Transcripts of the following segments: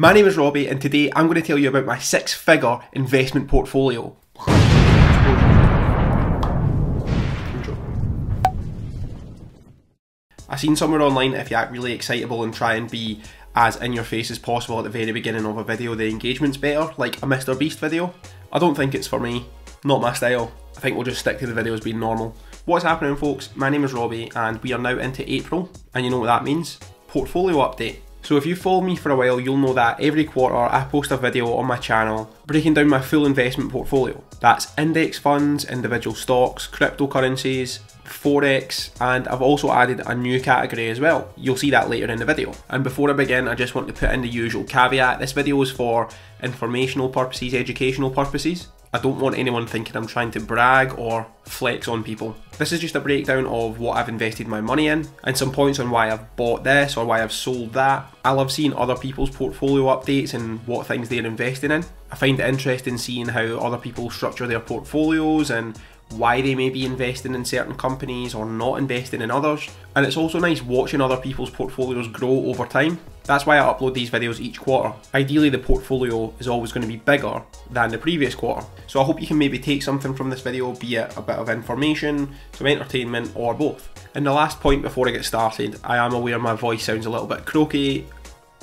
My name is Robbie and today I'm going to tell you about my six figure investment portfolio. I seen somewhere online if you act really excitable and try and be as in your face as possible at the very beginning of a video, the engagement's better, like a Mr. Beast video. I don't think it's for me, not my style. I think we'll just stick to the videos being normal. What's happening folks? My name is Robbie and we are now into April and you know what that means? Portfolio update. So if you follow me for a while, you'll know that every quarter I post a video on my channel breaking down my full investment portfolio. That's index funds, individual stocks, cryptocurrencies, forex, and I've also added a new category as well. You'll see that later in the video. And before I begin, I just want to put in the usual caveat. This video is for informational purposes, educational purposes. I don't want anyone thinking I'm trying to brag or flex on people. This is just a breakdown of what I've invested my money in and some points on why I've bought this or why I've sold that. I love seeing other people's portfolio updates and what things they're investing in. I find it interesting seeing how other people structure their portfolios and why they may be investing in certain companies or not investing in others. And it's also nice watching other people's portfolios grow over time. That's why I upload these videos each quarter. Ideally the portfolio is always going to be bigger than the previous quarter. So I hope you can maybe take something from this video, be it a bit of information, some entertainment or both. And the last point before I get started, I am aware my voice sounds a little bit croaky.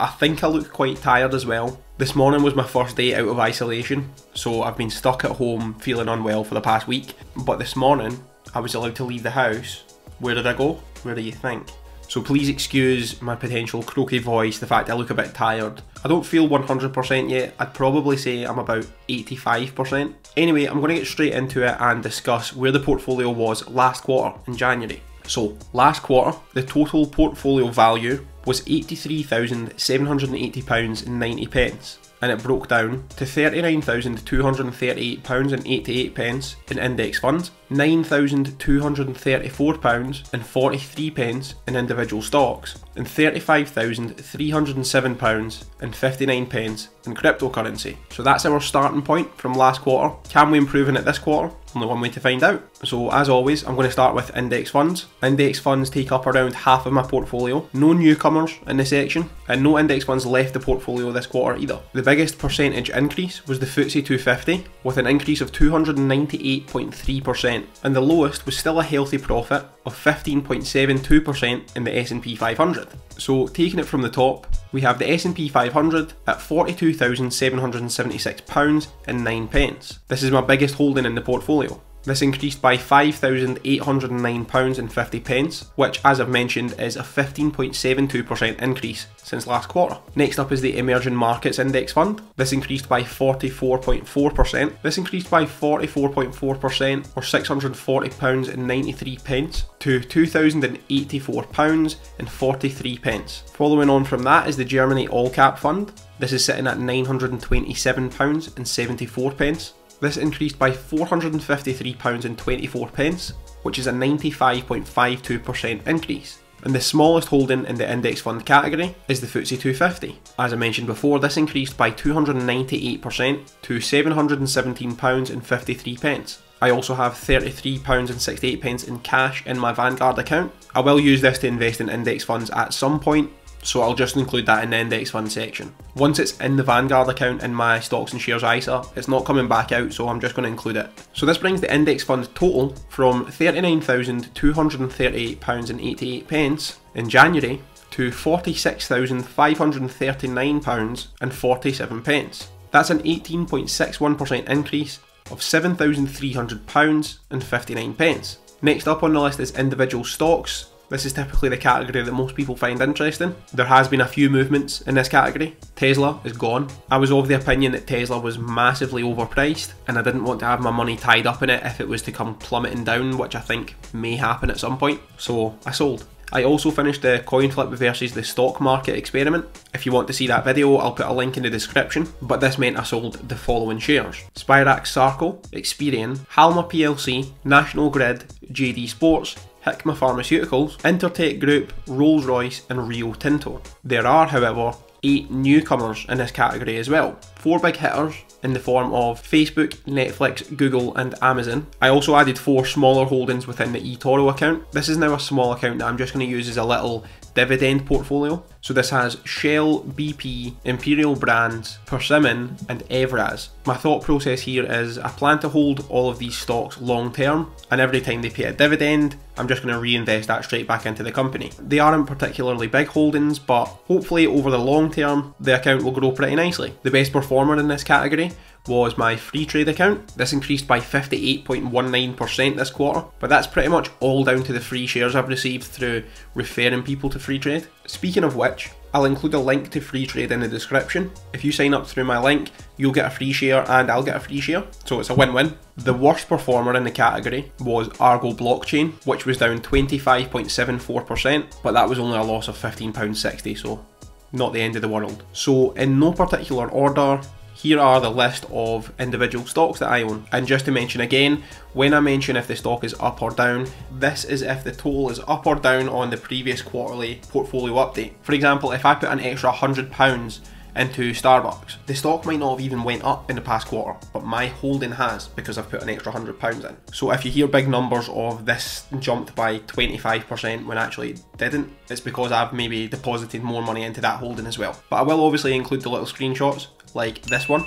I think I look quite tired as well. This morning was my first day out of isolation, so I've been stuck at home feeling unwell for the past week. But this morning, I was allowed to leave the house. Where did I go? Where do you think? So please excuse my potential croaky voice, the fact I look a bit tired. I don't feel 100% yet, I'd probably say I'm about 85%. Anyway, I'm going to get straight into it and discuss where the portfolio was last quarter in January. So, last quarter, the total portfolio value was £83,780.90 and it broke down to £39,238.88 in index funds, £9,234.43 in individual stocks, and £35,307.59 in cryptocurrency. So that's our starting point from last quarter. Can we improve in it this quarter? Only one way to find out. So as always, I'm going to start with index funds. Index funds take up around half of my portfolio. No newcomers in this section, and no index funds left the portfolio this quarter either. The biggest percentage increase was the FTSE 250, with an increase of 298.3%, and the lowest was still a healthy profit of 15.72% in the S&P 500. So taking it from the top, we have the S&P 500 at £42,776 and 9 pence. This is my biggest holding in the portfolio. This increased by £5,809.50, which, as I've mentioned, is a 15.72% increase since last quarter. Next up is the Emerging Markets Index Fund. This increased by 44.4%. This increased by 44.4% or £640.93 to £2,084.43. Following on from that is the Germany All Cap Fund. This is sitting at £927.74. This increased by £453.24, which is a 95.52% increase. And the smallest holding in the index fund category is the FTSE 250. As I mentioned before, this increased by 298% to £717.53. I also have £33.68 in cash in my Vanguard account. I will use this to invest in index funds at some point, so I'll just include that in the index fund section. Once it's in the Vanguard account in my stocks and shares ISA, it's not coming back out, so I'm just going to include it. So this brings the index fund total from £39,238.88 in January to £46,539.47. That's an 18.61% increase of £7,300.59. Next up on the list is individual stocks, this is typically the category that most people find interesting. There has been a few movements in this category. Tesla is gone. I was of the opinion that Tesla was massively overpriced and I didn't want to have my money tied up in it if it was to come plummeting down, which I think may happen at some point. So I sold. I also finished the coin flip versus the stock market experiment. If you want to see that video, I'll put a link in the description, but this meant I sold the following shares. Spirax Sarco, Experian, Halma PLC, National Grid, JD Sports, Hikma Pharmaceuticals, Intertek Group, Rolls Royce, and Rio Tinto. There are, however, eight newcomers in this category as well. Four big hitters in the form of Facebook, Netflix, Google, and Amazon. I also added four smaller holdings within the eToro account. This is now a small account that I'm just going to use as a little dividend portfolio. So this has Shell, BP, Imperial Brands, Persimmon, and Evraz. My thought process here is I plan to hold all of these stocks long term, and every time they pay a dividend, I'm just going to reinvest that straight back into the company. They aren't particularly big holdings, but hopefully over the long term, the account will grow pretty nicely. The best performer in this category was my Freetrade account. This increased by 58.19% this quarter, but that's pretty much all down to the free shares I've received through referring people to Freetrade. Speaking of which, I'll include a link to Freetrade in the description. If you sign up through my link, you'll get a free share and I'll get a free share, so it's a win-win. The worst performer in the category was Argo Blockchain, which was down 25.74%, but that was only a loss of £15.60, so not the end of the world. So in no particular order, here are the list of individual stocks that I own. And just to mention again, when I mention if the stock is up or down, this is if the total is up or down on the previous quarterly portfolio update. For example, if I put an extra £100 into Starbucks. The stock might not have even went up in the past quarter, but my holding has because I've put an extra £100 in. So if you hear big numbers of this jumped by 25% when actually it didn't, it's because I've maybe deposited more money into that holding as well. But I will obviously include the little screenshots like this one,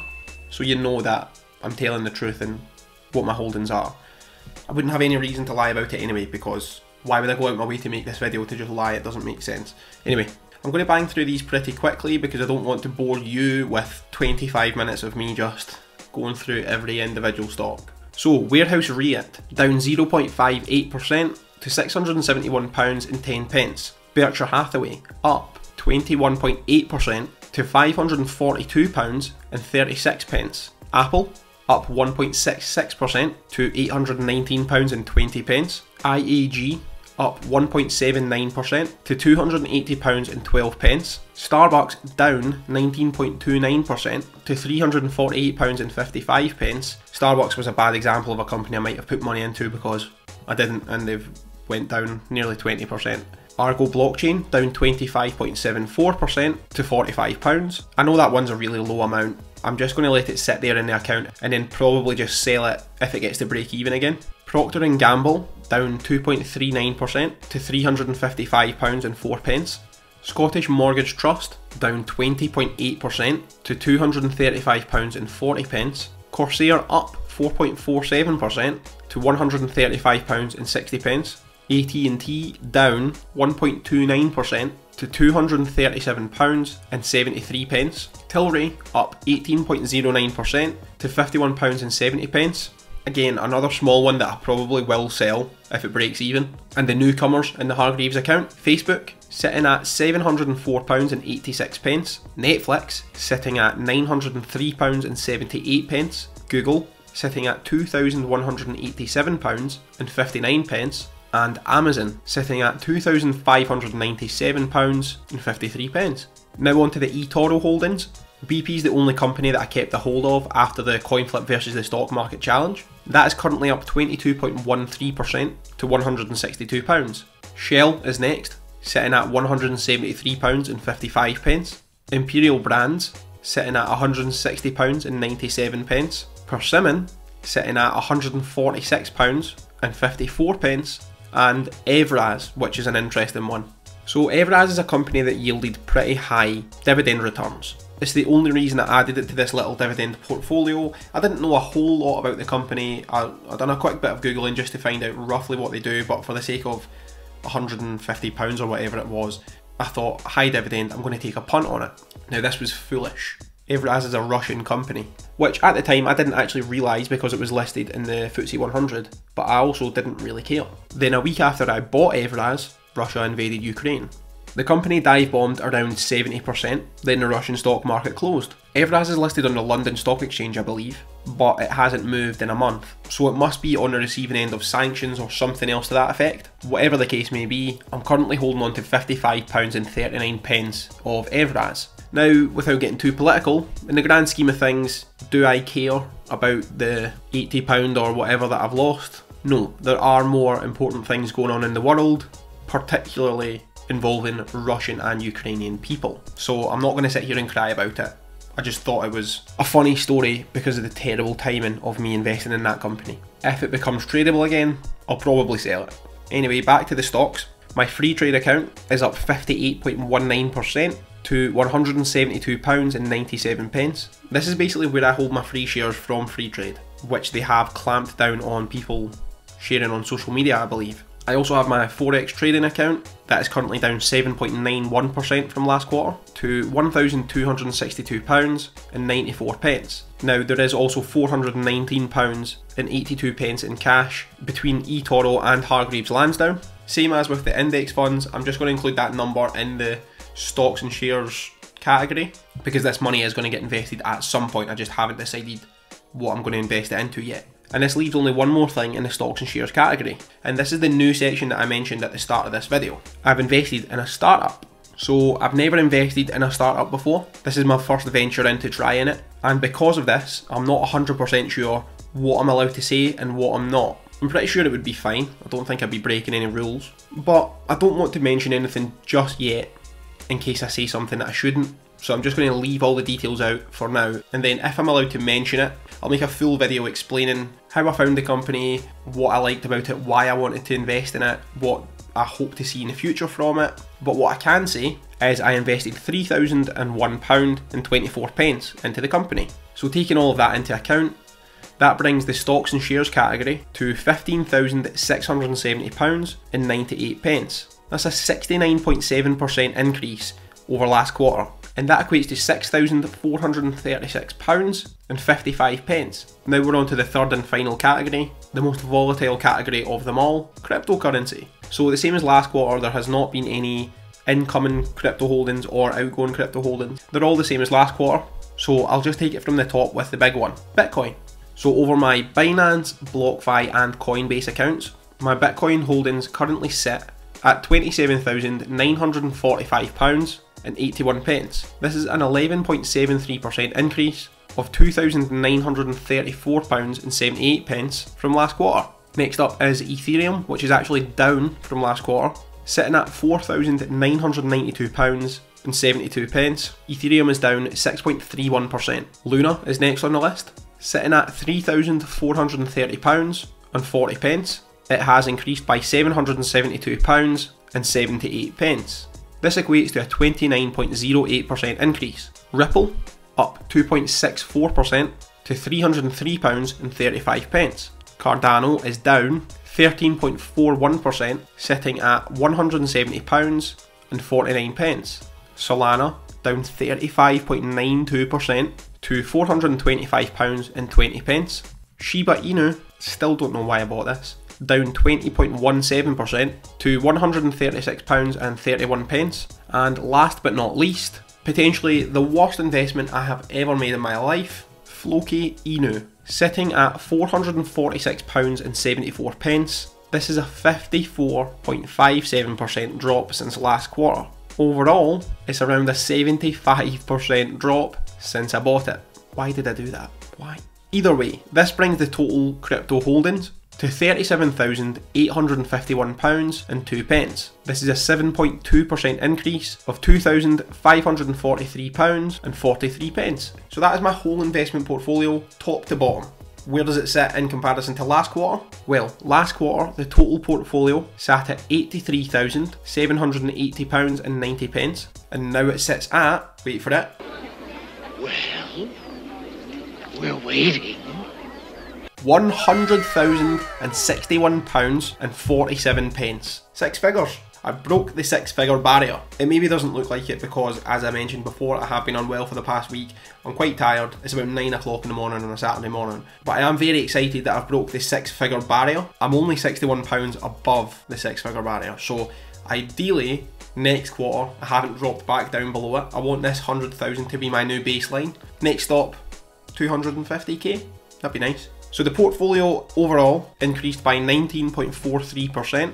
so you know that I'm telling the truth and what my holdings are. I wouldn't have any reason to lie about it anyway because why would I go out my way to make this video to just lie? It doesn't make sense. Anyway, I'm going to bang through these pretty quickly because I don't want to bore you with 25 minutes of me just going through every individual stock. So, Warehouse REIT down 0.58% to £671 and 10 pence. Berkshire Hathaway up 21.8% to £542 and 36 pence. Apple up 1.66% to £819 and 20 pence. IAG up 1.79% to £280 and 12 pence. Starbucks down 19.29% to £348 and 55 pence. Starbucks was a bad example of a company I might have put money into because I didn't and they've went down nearly 20%. Argo Blockchain down 25.74% to £45. I know that one's a really low amount. I'm just going to let it sit there in the account and then probably just sell it if it gets to break even again. Procter & Gamble down 2.39% to £355 and 4 pence. Scottish Mortgage Trust down 20.8% to £235 and 40 pence. Corsair up 4.47% to £135 and 60 pence. AT&T down 1.29% to £237 and 73 pence. Tilray up 18.09% to £51 and 70 pence. Again, another small one that I probably will sell if it breaks even. And the newcomers in the Hargreaves account, Facebook sitting at £704 and 86 pence. Netflix sitting at £903 and 78 pence. Google sitting at £2,187 and 59 pence and Amazon sitting at £2,597.53. Now on to the eToro holdings. BP is the only company that I kept a hold of after the coin flip versus the stock market challenge. That is currently up 22.13% to £162. Shell is next, sitting at £173.55. Imperial Brands sitting at £160.97. Persimmon sitting at £146.54 and Evraz, which is an interesting one. So Evraz is a company that yielded pretty high dividend returns. It's the only reason I added it to this little dividend portfolio. I didn't know a whole lot about the company. I, I done a quick bit of googling just to find out roughly what they do, but for the sake of 150 pounds or whatever it was, I thought high dividend, I'm going to take a punt on it. Now this was foolish. Evraz is a Russian company, which at the time I didn't actually realise because it was listed in the FTSE 100, but I also didn't really care. Then a week after I bought Evraz, Russia invaded Ukraine. The company dive bombed around 70%, then the Russian stock market closed. Evraz is listed on the London Stock Exchange, I believe, but it hasn't moved in a month, so it must be on the receiving end of sanctions or something else to that effect. Whatever the case may be, I'm currently holding on to £55.39 of Evraz. Now, without getting too political, in the grand scheme of things, do I care about the £80 or whatever that I've lost? No, there are more important things going on in the world, particularly involving Russian and Ukrainian people. So I'm not going to sit here and cry about it. I just thought it was a funny story because of the terrible timing of me investing in that company. If it becomes tradable again, I'll probably sell it. Anyway, back to the stocks. My Freetrade account is up 58.19% to £172.97. This is basically where I hold my free shares from Freetrade, which they have clamped down on people sharing on social media, I believe. I also have my Forex trading account that is currently down 7.91% from last quarter to £1,262.94. Now there is also £419.82 in cash between eToro and Hargreaves Lansdown. Same as with the index funds, I'm just going to include that number in the stocks and shares category because this money is going to get invested at some point. I just haven't decided what I'm going to invest it into yet. And this leaves only one more thing in the stocks and shares category. And this is the new section that I mentioned at the start of this video. I've invested in a startup. So I've never invested in a startup before. This is my first venture into trying it. And because of this, I'm not 100% sure what I'm allowed to say and what I'm not. I'm pretty sure it would be fine. I don't think I'd be breaking any rules. But I don't want to mention anything just yet in case I say something that I shouldn't. So I'm just going to leave all the details out for now. And then if I'm allowed to mention it, I'll make a full video explaining how I found the company, what I liked about it, why I wanted to invest in it, what I hope to see in the future from it. But what I can say is I invested £3,001 and 24 pence into the company. So taking all of that into account, that brings the stocks and shares category to £15,670 and 98 pence. That's a 69.7% increase over last quarter, and that equates to £6,436.55. pence. Now we're on to the third and final category, the most volatile category of them all, cryptocurrency. So the same as last quarter, there has not been any incoming crypto holdings or outgoing crypto holdings. They're all the same as last quarter, so I'll just take it from the top with the big one, Bitcoin. So over my Binance, BlockFi and Coinbase accounts, my Bitcoin holdings currently sit at £27,945.81. pence. This is an 11.73% increase of £2,934.78 pence from last quarter. Next up is Ethereum, which is actually down from last quarter, sitting at £4,992.72. pence. Ethereum is down 6.31%. Luna is next on the list, sitting at £3,430.40. pence it has increased by £772 and 78 pence. This equates to a 29.08% increase. Ripple up 2.64% to £303 and 35 pence. Cardano is down 13.41%, sitting at £170 and 49 pence. Solana down 35.92% to £425 and 20 pence. Shiba Inu, still don't know why I bought this, down 20.17% to £136.31. pence. And last but not least, potentially the worst investment I have ever made in my life, Floki Inu, sitting at £446.74. pence. This is a 54.57% drop since last quarter. Overall, it's around a 75% drop since I bought it. Why did I do that? Why? Either way, this brings the total crypto holdings to £37,851 and 2 pence. This is a 7.2% increase of £2,543 and 43 pence. So that is my whole investment portfolio, top to bottom. Where does it sit in comparison to last quarter? Well, last quarter the total portfolio sat at £83,780 and 90 pence, and now it sits at, wait for it. Well, we're waiting. £100,061 and 47 pence. Six figures. I broke the six figure barrier. It maybe doesn't look like it because, as I mentioned before, I have been unwell for the past week. I'm quite tired. It's about 9 o'clock in the morning on a Saturday morning. But I am very excited that I've broke the six figure barrier. I'm only £61 above the six figure barrier. So ideally, next quarter, I haven't dropped back down below it. I want this 100,000 to be my new baseline. Next stop, 250k. That'd be nice. So the portfolio overall increased by 19.43%,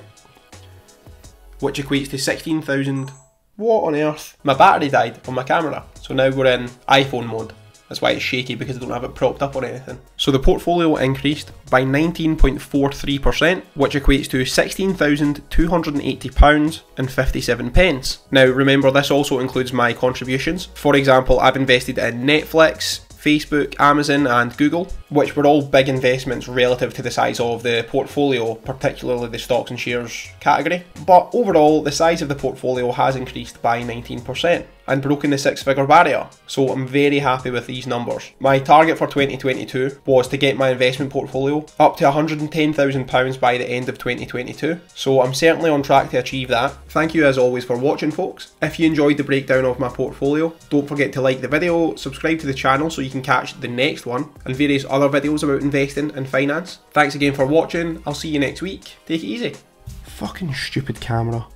which equates to 16,000. What on earth? My battery died on my camera, so now we're in iPhone mode. That's why it's shaky because I don't have it propped up or anything. So the portfolio increased by 19.43%, which equates to £16,280 and 57 pence. Now remember this also includes my contributions. For example, I've invested in Netflix, Facebook, Amazon, and Google, which were all big investments relative to the size of the portfolio, particularly the stocks and shares category. But overall, the size of the portfolio has increased by 19% and broken the six figure barrier. So I'm very happy with these numbers. My target for 2022 was to get my investment portfolio up to £110,000 by the end of 2022. So I'm certainly on track to achieve that. Thank you as always for watching folks. If you enjoyed the breakdown of my portfolio, don't forget to like the video, subscribe to the channel so you can catch the next one and various other videos about investing and finance. Thanks again for watching. I'll see you next week. Take it easy. Fucking stupid camera.